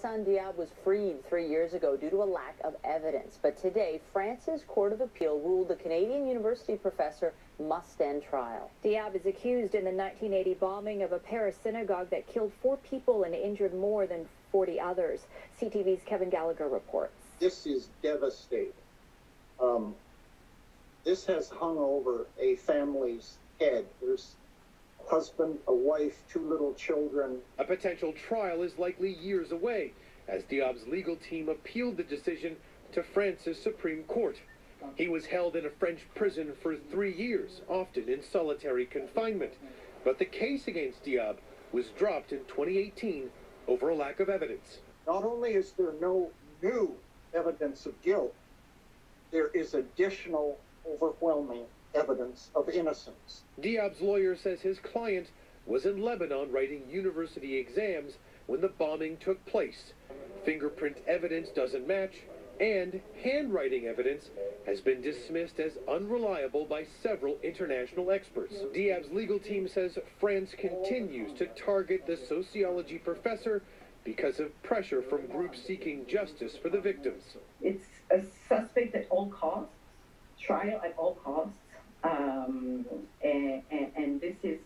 Hassan Diab was freed three years ago due to a lack of evidence. But today, France's Court of Appeal ruled the Canadian university professor must stand trial. Diab is accused in the 1980 bombing of a Paris synagogue that killed four people and injured more than 40 others. CTV's Kevin Gallagher reports. This is devastating. Um, this has hung over a family's head. There's a husband, a wife, two little children. A potential trial is likely years away as Diab's legal team appealed the decision to France's Supreme Court. He was held in a French prison for three years, often in solitary confinement. But the case against Diab was dropped in 2018 over a lack of evidence. Not only is there no new evidence of guilt, there is additional overwhelming evidence of innocence. Diab's lawyer says his client was in Lebanon writing university exams when the bombing took place. Fingerprint evidence doesn't match, and handwriting evidence has been dismissed as unreliable by several international experts. Diab's legal team says France continues to target the sociology professor because of pressure from groups seeking justice for the victims. It's a suspect at all costs, trial at all costs, um, and, and, and this is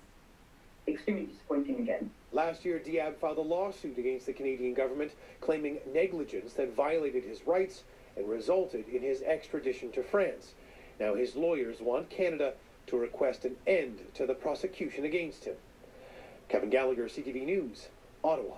extremely disappointing again. Last year, Diab filed a lawsuit against the Canadian government claiming negligence that violated his rights and resulted in his extradition to France. Now, his lawyers want Canada to request an end to the prosecution against him. Kevin Gallagher, CTV News, Ottawa.